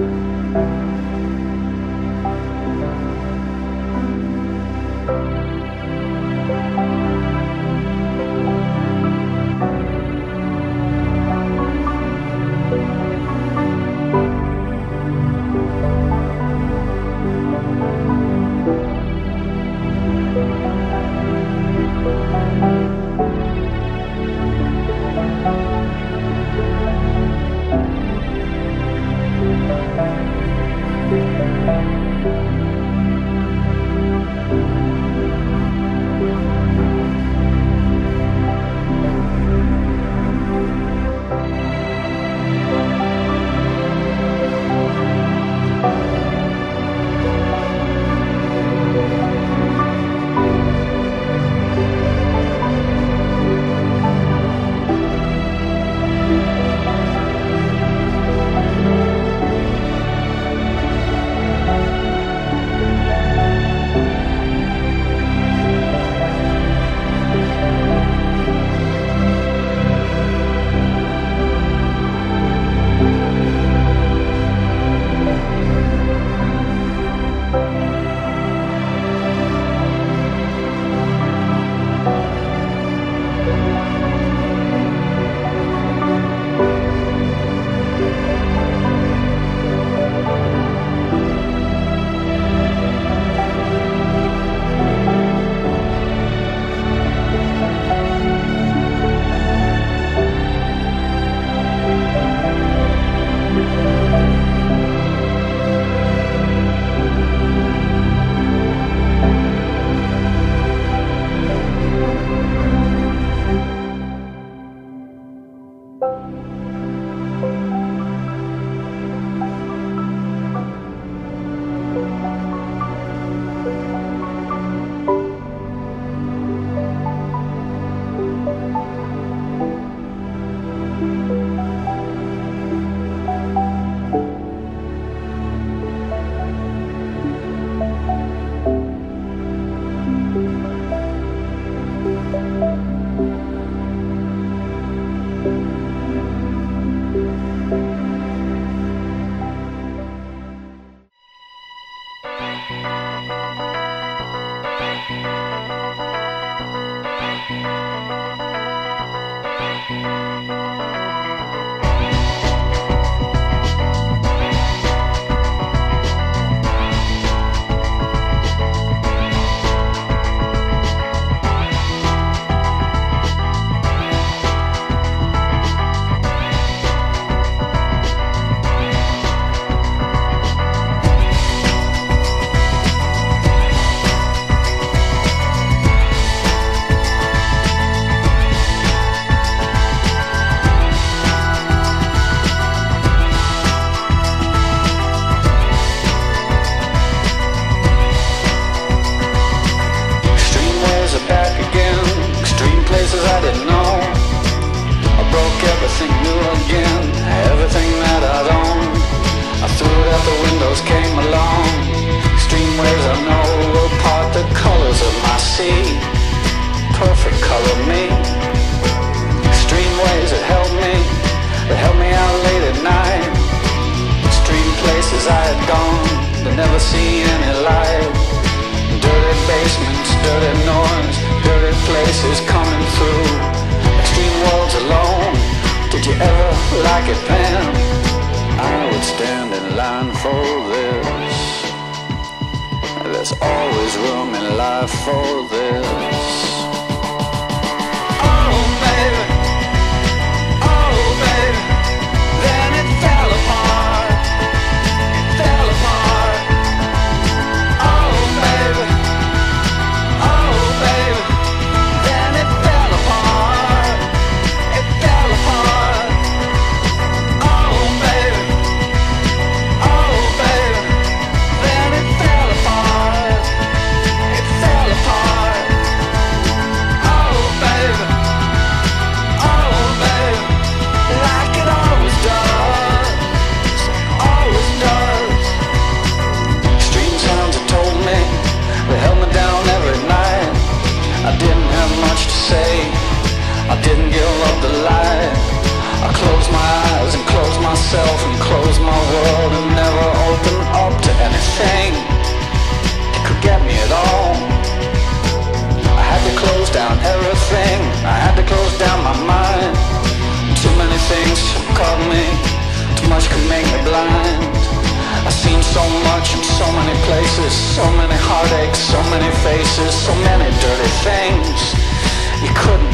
thank you Música gone to never see any light. Dirty basements, dirty noise, dirty places coming through. Extreme walls alone, did you ever like it, Pam? I would stand in line for this. There's always room in life for this. didn't give up the light I closed my eyes and closed myself and closed my world and never opened up to anything that could get me at all. I had to close down everything, I had to close down my mind. Too many things caught me, too much could make me blind. I've seen so much in so many places, so many heartaches, so many faces, so many dirty things. You couldn't